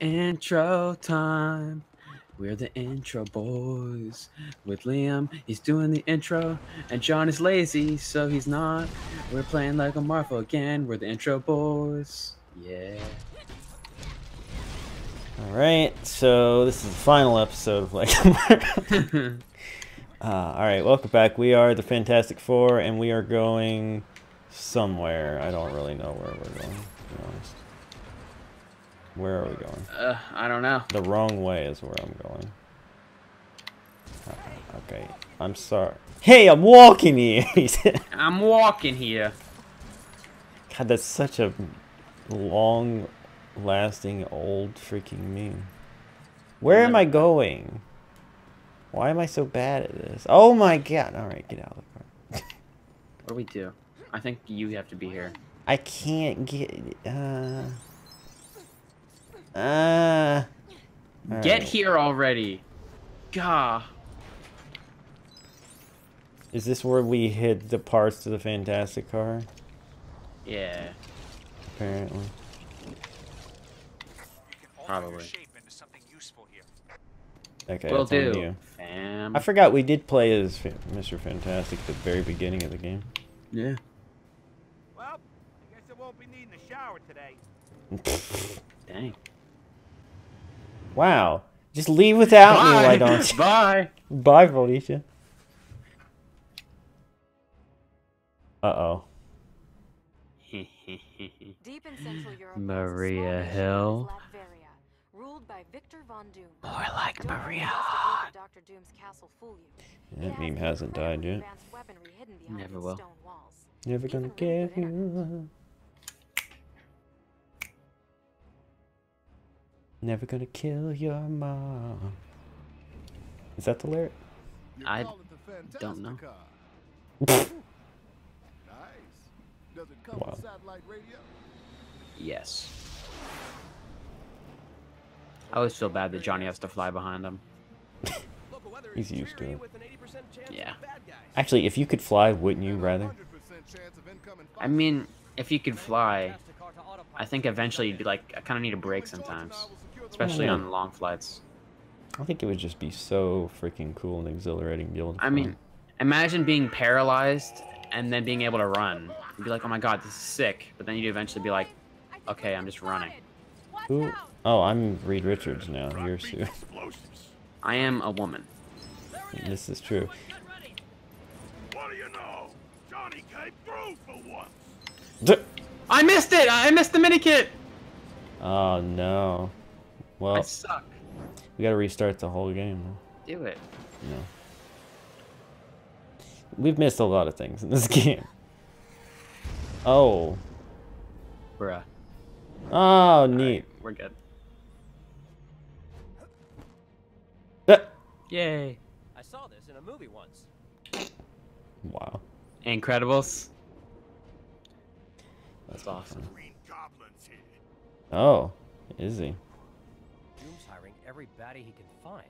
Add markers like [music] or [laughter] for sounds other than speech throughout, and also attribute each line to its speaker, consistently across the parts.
Speaker 1: Intro time. We're the intro boys. With Liam, he's doing the intro, and Jon is lazy, so he's not. We're playing like a Marvel again. We're the intro boys. Yeah.
Speaker 2: All right, so this is the final episode of Marvel. [laughs] uh, all right, welcome back. We are the Fantastic Four, and we are going somewhere. I don't really know where we're going. To be honest. Where are we going?
Speaker 1: Uh, I don't know.
Speaker 2: The wrong way is where I'm going. Uh, okay, I'm sorry. Hey, I'm walking here. [laughs]
Speaker 1: I'm walking here.
Speaker 2: God, that's such a long-lasting old freaking meme. Where am I going? Why am I so bad at this? Oh my god! All right, get out of the car.
Speaker 1: What do we do? I think you have to be here.
Speaker 2: I can't get. Uh. Uh.
Speaker 1: Get
Speaker 2: alright.
Speaker 1: here already. Gah.
Speaker 2: Is this where we hid the parts to the Fantastic Car?
Speaker 1: Yeah,
Speaker 2: Apparently.
Speaker 1: Probably.
Speaker 2: Okay.
Speaker 1: will do.
Speaker 2: you.
Speaker 1: Fam.
Speaker 2: I forgot we did play as Mr. Fantastic at the very beginning of the game.
Speaker 1: yeah.
Speaker 3: Well, I guess I won't be needing a shower today. [laughs]
Speaker 1: Dang.
Speaker 2: Wow. Just leave without me, why don't you?
Speaker 1: Bye. [laughs]
Speaker 2: Bye, Felicia. Uh-oh.
Speaker 4: Deep in Central Europe, [laughs]
Speaker 1: Maria
Speaker 4: there was a small nation
Speaker 1: Hill.
Speaker 4: known Latveria, ruled by Victor von Doom.
Speaker 1: More like
Speaker 4: Don't
Speaker 1: Maria.
Speaker 4: the Doctor Doom's castle fool you.
Speaker 2: That meme hasn't died yet.
Speaker 4: advanced weaponry hidden behind
Speaker 1: Never will.
Speaker 2: Never gonna
Speaker 4: really
Speaker 2: give you up. Never gonna kill your mom. Is that the lyric?
Speaker 1: I don't know. [laughs]
Speaker 5: Nice. Does it come
Speaker 2: Wow.
Speaker 5: with satellite radio?
Speaker 1: Yes. I always feel bad that Johnny has to fly behind him. [laughs]
Speaker 2: He's used to it.
Speaker 1: Yeah.
Speaker 2: Actually, if you could fly, wouldn't you rather?
Speaker 5: 100% chance of incoming
Speaker 1: I mean, if you could fly, I think eventually you'd be like, I kind of need a break sometimes, especially
Speaker 2: Yeah.
Speaker 1: on long flights.
Speaker 2: I think it would just be so freaking cool and exhilarating to be able to
Speaker 1: I
Speaker 2: fly.
Speaker 1: mean, imagine being paralyzed and then being able to run. You'd be like, oh my god, this is sick. But then you'd eventually be like, okay, I'm just running.
Speaker 2: Who? Oh, I'm Reed Richards now. You're Sue.
Speaker 1: I am a woman.
Speaker 2: this is true.
Speaker 3: What do you know? Johnny came through for once.
Speaker 2: D-
Speaker 1: I missed it! I missed the mini kit!
Speaker 2: Oh no.
Speaker 1: I
Speaker 2: Well,
Speaker 1: suck.
Speaker 2: we gotta restart the whole game.
Speaker 1: Do it.
Speaker 2: No. We've missed a lot of things in this [laughs] game. Oh.
Speaker 1: Bruh.
Speaker 2: Oh, neat.
Speaker 1: We're good.
Speaker 2: Ah.
Speaker 1: Yay.
Speaker 6: I saw this in a movie once.
Speaker 2: Wow.
Speaker 1: Incredibles. That's awesome.
Speaker 3: Green Goblin's here.
Speaker 2: Oh, is he?
Speaker 6: Doom's every baddie he can find.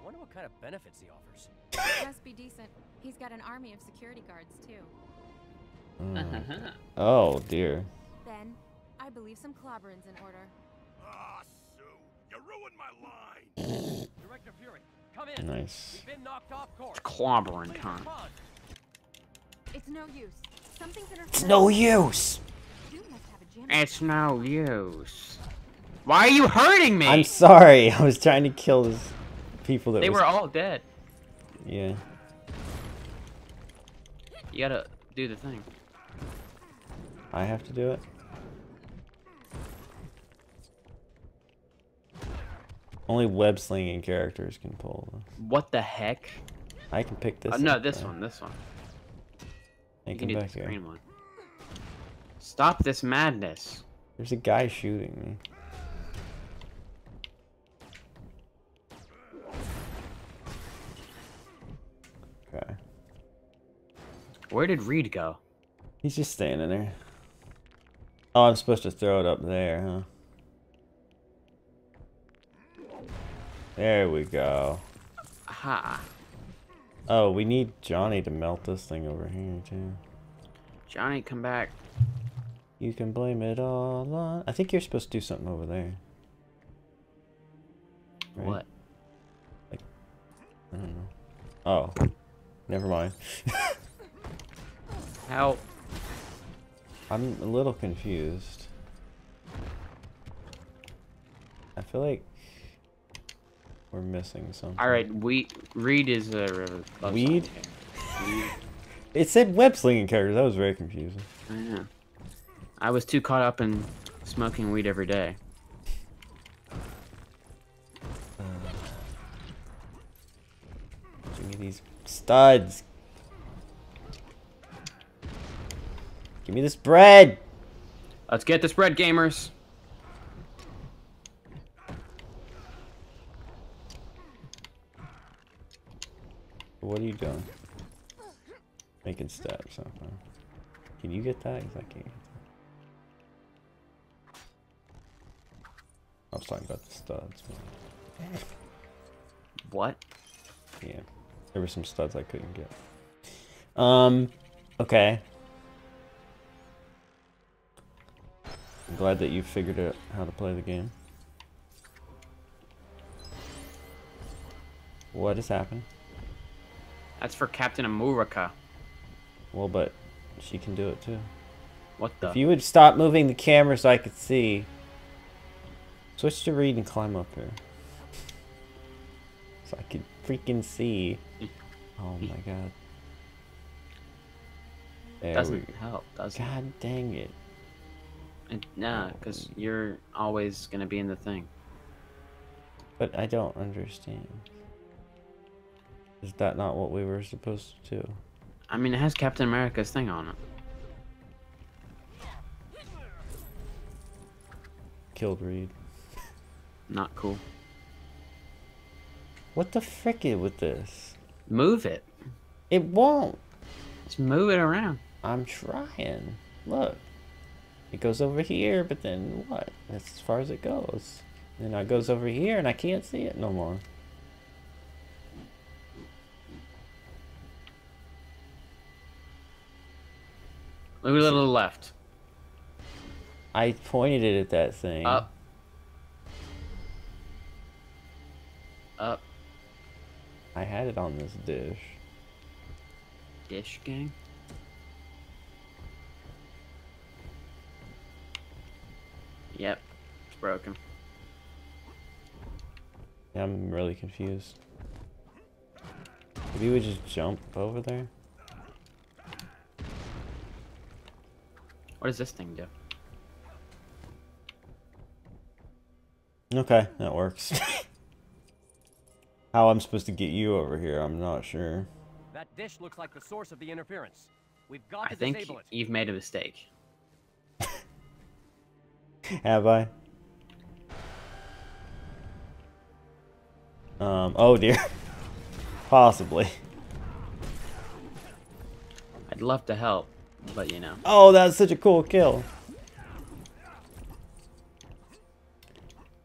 Speaker 6: I wonder what kind of benefits he offers. [coughs]
Speaker 7: Must be decent. He's got an army of security guards, too.
Speaker 2: Mm. Oh dear.
Speaker 7: Then, I believe some clobberins in order.
Speaker 3: Ah, Sue, you ruined my line. [laughs]
Speaker 6: Director Fury, come in.
Speaker 2: Nice.
Speaker 6: We've been knocked off course.
Speaker 1: Clobbering
Speaker 6: Please
Speaker 1: time.
Speaker 7: It's no use. Something's in her
Speaker 2: It's no use.
Speaker 7: You must have a jam.
Speaker 1: It's no use. Why are you hurting me?
Speaker 2: I'm sorry. [laughs] I was trying to kill those people that
Speaker 1: they
Speaker 2: was.
Speaker 1: were all dead.
Speaker 2: Yeah.
Speaker 1: You gotta do the thing.
Speaker 2: I have to do it. Only web slinging characters can pull. them.
Speaker 1: What the heck?
Speaker 2: I can pick this.
Speaker 1: Oh, no,
Speaker 2: up,
Speaker 1: this
Speaker 2: though.
Speaker 1: one, this one.
Speaker 2: Hey,
Speaker 1: You
Speaker 2: come
Speaker 1: can do the green one. Stop this madness.
Speaker 2: There's a guy shooting me.
Speaker 1: Where did Reed go?
Speaker 2: He's just standing there. Oh, I'm supposed to throw it up there, huh? There we go.
Speaker 1: Aha.
Speaker 2: Oh, we need Johnny to melt this thing over here, too.
Speaker 1: Johnny, come back.
Speaker 2: You can blame it all on... I think you're supposed to do something over there. Right?
Speaker 1: What?
Speaker 2: I don't know. Oh, never mind. [laughs]
Speaker 1: Help.
Speaker 2: I'm a little confused. I feel like we're missing something.
Speaker 1: All right, we Reed is a song
Speaker 2: Weed?
Speaker 1: Weed. [laughs]
Speaker 2: It said web slinging characters. That was very confusing.
Speaker 1: I know. I was too caught up in smoking weed every day. [sighs]
Speaker 2: Give me these studs. Give me this bread.
Speaker 1: Let's get this bread, gamers.
Speaker 2: What are you doing? Making steps. Okay. Can you get that? I can't get that. I was talking about the studs. but-
Speaker 1: What?
Speaker 2: Yeah. There were some studs I couldn't get. Um, okay. I'm glad that you figured out how to play the game. What has happened?
Speaker 1: That's for Captain Amurika.
Speaker 2: Well, but she can do it too.
Speaker 1: What the?
Speaker 2: If you would stop moving the camera so I could see. Switch to Reed and climb up here. So I could freaking see. Oh my [laughs] god. There
Speaker 1: doesn't help, does it?
Speaker 2: God dang it.
Speaker 1: Nah, because you're always gonna be in the thing.
Speaker 2: But I don't understand. Is that not what we were supposed to do?
Speaker 1: I mean, it has Captain America's thing on it.
Speaker 2: Killed Reed.
Speaker 1: Not cool.
Speaker 2: What the frick is with this?
Speaker 1: Move it.
Speaker 2: It won't.
Speaker 1: Just move it around.
Speaker 2: I'm trying. Look. It goes over here, but then what? That's as far as it goes. Then it goes over here and I can't see it no more.
Speaker 1: It a little left.
Speaker 2: I pointed it at that thing.
Speaker 1: Up. Up.
Speaker 2: I had it on this dish.
Speaker 1: Dish gang. Yep. It's broken.
Speaker 2: Yeah, I'm really confused. Maybe we just jump over there?
Speaker 1: What does this thing do?
Speaker 2: Okay, that works. [laughs] How I'm supposed to get you over here, I'm not sure.
Speaker 6: That dish looks like the source of the interference. We've got
Speaker 1: I
Speaker 6: to
Speaker 1: think
Speaker 6: disable it.
Speaker 1: you've made a mistake. [laughs]
Speaker 2: Have I? Um, oh dear. [laughs] Possibly.
Speaker 1: I'd love to help, but you know.
Speaker 2: Oh, that's such a cool kill.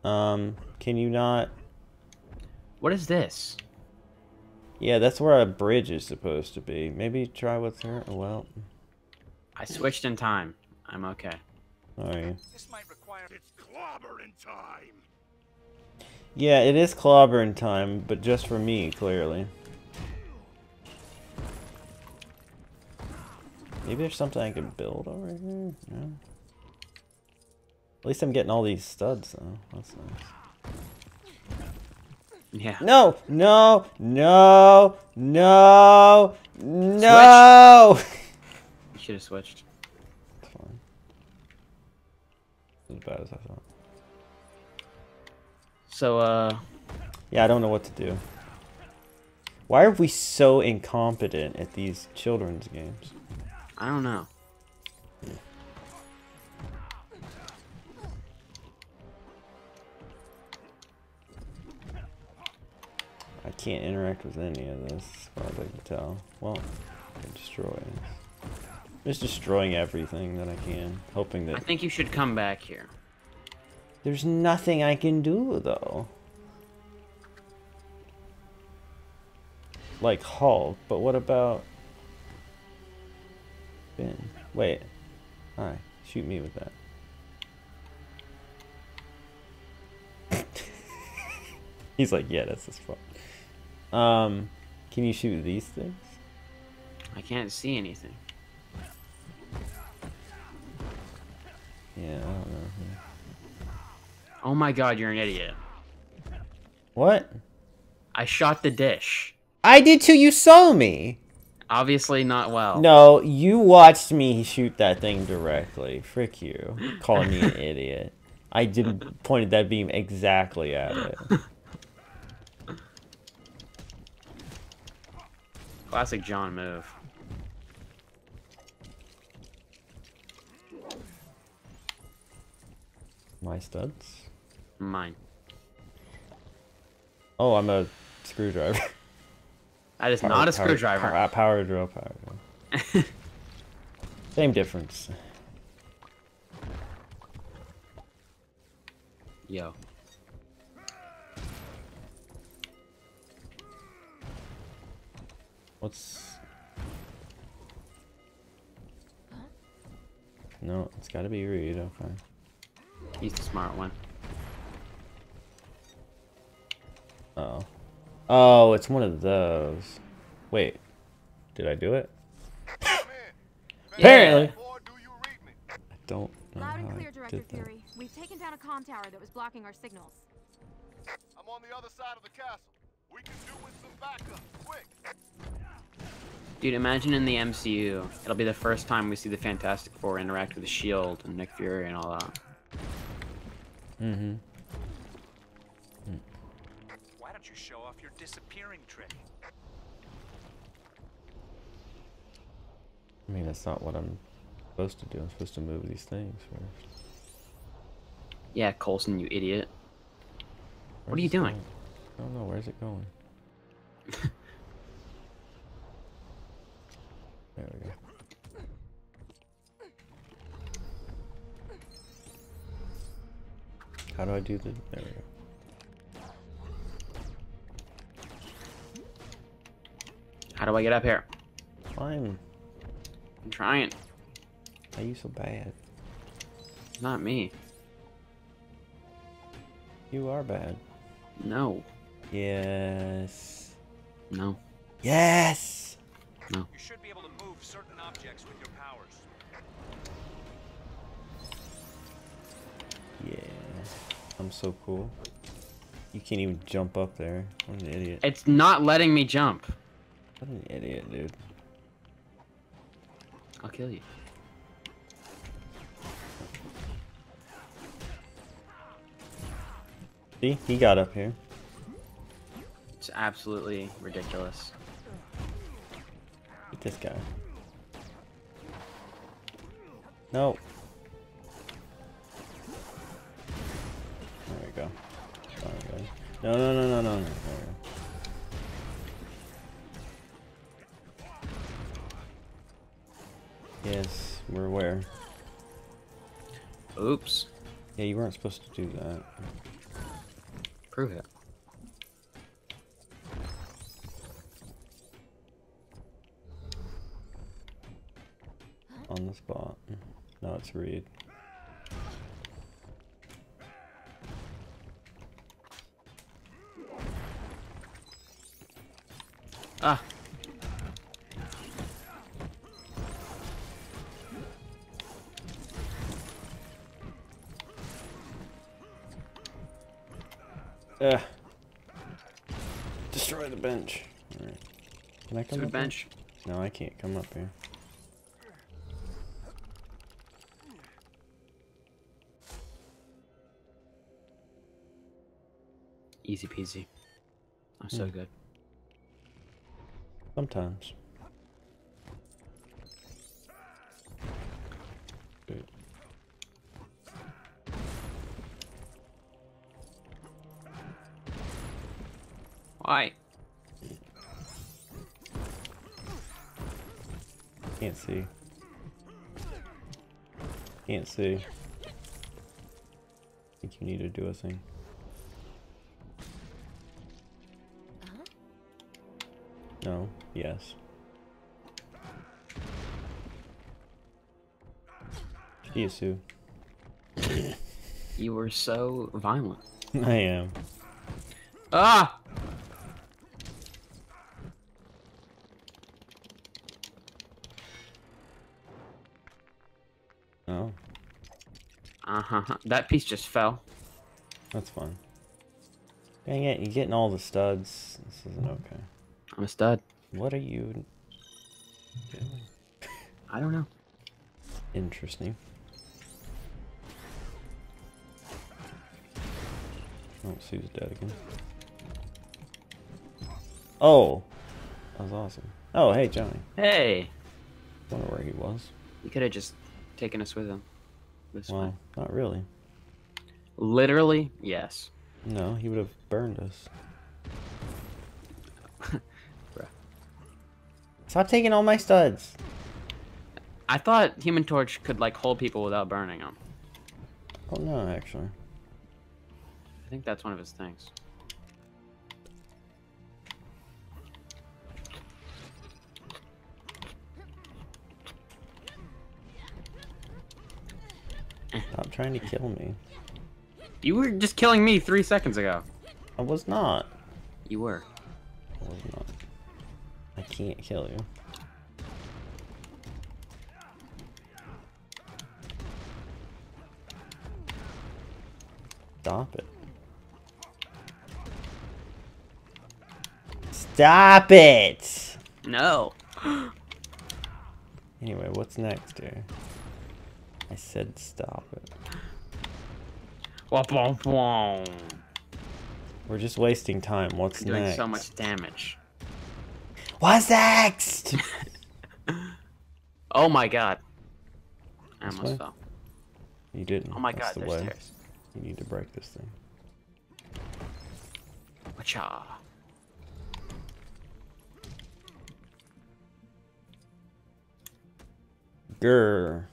Speaker 2: Um, can you not?
Speaker 1: What is this?
Speaker 2: Yeah, that's where a bridge is supposed to be. Maybe try with her. Well,
Speaker 1: I switched in time. I'm okay.
Speaker 2: Oh, sorry.
Speaker 3: This might require it's clobbering time.
Speaker 2: Yeah, it is clobbering time, but just for me, clearly. Maybe there's something I can build over here? No. At least I'm getting all these studs, though. That's nice.
Speaker 1: Yeah.
Speaker 2: No! No! No! No! No! [laughs]
Speaker 1: You should have switched.
Speaker 2: It's fine. As bad as I thought.
Speaker 1: So, uh,
Speaker 2: Yeah, I don't know what to do. Why are we so incompetent at these children's games?
Speaker 1: I don't know.
Speaker 2: I can't interact with any of this, as far as I can tell. Well, I can destroy it. Just destroying everything that I can, hoping that...
Speaker 1: I think you should come back here.
Speaker 2: There's nothing I can do, though. Like Hulk, but what about... Ben? Wait. Hi. Shoot me with that. [laughs] He's like, yeah, that's his fault. Um, can you shoot these things?
Speaker 1: I can't see anything.
Speaker 2: Yeah, I don't know.
Speaker 1: Oh my god, you're an idiot.
Speaker 2: What?
Speaker 1: I shot the dish.
Speaker 2: I did too. You saw me.
Speaker 1: Obviously not well.
Speaker 2: No, you watched me shoot that thing directly. Frick you, calling me an [laughs] idiot. I did pointed that beam exactly at it.
Speaker 1: Classic Jon move.
Speaker 2: My studs.
Speaker 1: Mine.
Speaker 2: Oh, I'm a screwdriver. [laughs]
Speaker 1: That is
Speaker 2: Power-
Speaker 1: not a
Speaker 2: power-
Speaker 1: screwdriver.
Speaker 2: Power, uh, power drill, power drill. [laughs] Same difference.
Speaker 1: Yo.
Speaker 2: What's? No, it's got to be Reed. Okay.
Speaker 1: He's the smart one.
Speaker 2: Uh oh. Oh, it's one of those. Wait, did I do it? Apparently.
Speaker 5: Or do you read me?
Speaker 2: I don't know
Speaker 7: Loud and
Speaker 2: how I
Speaker 7: clear, Director. Fury. We've taken down a comm tower that was blocking our signals.
Speaker 5: I'm on the other side of the castle. We can do with some backup. Quick.
Speaker 1: Dude, imagine in the MCU, it'll be the first time we see the Fantastic Four interact with the Shield and Nick Fury and all that.
Speaker 2: Mm-hmm.
Speaker 3: Why don't you show off your disappearing trick?
Speaker 2: I mean, that's not what I'm supposed to do. I'm supposed to move these things first.
Speaker 1: Yeah, Coulson, you idiot. What are you doing?
Speaker 2: going? I don't know. Where's it going? [laughs] How do I do the? There we go.
Speaker 1: How do I get up here?
Speaker 2: Climb.
Speaker 1: I'm trying.
Speaker 2: Why are you so bad?
Speaker 1: Not me.
Speaker 2: You are bad.
Speaker 1: No.
Speaker 2: Yes.
Speaker 1: No.
Speaker 2: Yes. No.
Speaker 3: You should be able to move certain objects with your powers.
Speaker 2: I'm so cool. You can't even jump up there. What an idiot.
Speaker 1: It's not letting me jump.
Speaker 2: What an idiot, dude.
Speaker 1: I'll kill you.
Speaker 2: See? He got up here.
Speaker 1: It's absolutely ridiculous.
Speaker 2: Get this guy. No. There we go. No, no, no, no, no, no. There we go. Yes, we're aware.
Speaker 1: Oops.
Speaker 2: Yeah, you weren't supposed to do that.
Speaker 1: Prove it.
Speaker 2: On the spot. No, it's Reed.
Speaker 1: Ah.
Speaker 2: Ugh. Destroy the bench. Alright. Can I come
Speaker 1: To the
Speaker 2: up here?
Speaker 1: bench.
Speaker 2: No, I can't come up here.
Speaker 1: Easy peasy. I'm so
Speaker 2: Hmm.
Speaker 1: good.
Speaker 2: Sometimes. Good.
Speaker 1: Why?
Speaker 2: Can't see. Can't see. think you need to do a thing. Yes. Is Sue.
Speaker 1: You were so violent.
Speaker 2: I am.
Speaker 1: Ah!
Speaker 2: Oh,
Speaker 1: Uh huh. That piece just fell.
Speaker 2: that's fun. Dang it, you're getting all the studs. This isn't okay.
Speaker 1: I'm a stud.
Speaker 2: What are you doing?
Speaker 1: I don't know.
Speaker 2: Interesting. Oh, Sue's dead again. Oh! That was awesome. Oh, hey, Johnny.
Speaker 1: Hey,
Speaker 2: Wonder where he was.
Speaker 1: He could have just taken us with him. This way.
Speaker 2: Well, not really.
Speaker 1: Literally, yes.
Speaker 2: No, he would have burned us. Stop taking all my studs.
Speaker 1: I thought Human Torch could like hold people without burning them.
Speaker 2: Oh no, actually.
Speaker 1: I think that's one of his things.
Speaker 2: Stop trying to kill me.
Speaker 1: You were just killing me three seconds ago.
Speaker 2: I was not.
Speaker 1: You were.
Speaker 2: I was not. I can't kill you. Stop it. Stop it!
Speaker 1: No. [gasps]
Speaker 2: Anyway, what's next here? I said stop it.
Speaker 1: Womp womp womp.
Speaker 2: We're just wasting time. What's
Speaker 1: Doing
Speaker 2: next?
Speaker 1: so much damage.
Speaker 2: What's next? [laughs]
Speaker 1: Oh my god. I almost
Speaker 2: way?
Speaker 1: fell.
Speaker 2: you didn't.
Speaker 1: Oh my
Speaker 2: That's
Speaker 1: god,
Speaker 2: the
Speaker 1: there's
Speaker 2: way.
Speaker 1: stairs.
Speaker 2: You need to break this thing.
Speaker 1: Wacha.
Speaker 2: Grr.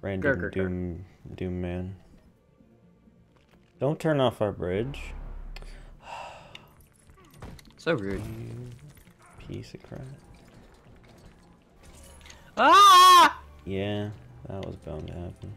Speaker 2: Random
Speaker 1: Grr, grr, grr.
Speaker 2: doom doom man. Don't turn off our bridge. [sighs]
Speaker 1: So rude.
Speaker 2: Piece of crap.
Speaker 1: Ah!
Speaker 2: Yeah, that was bound to happen.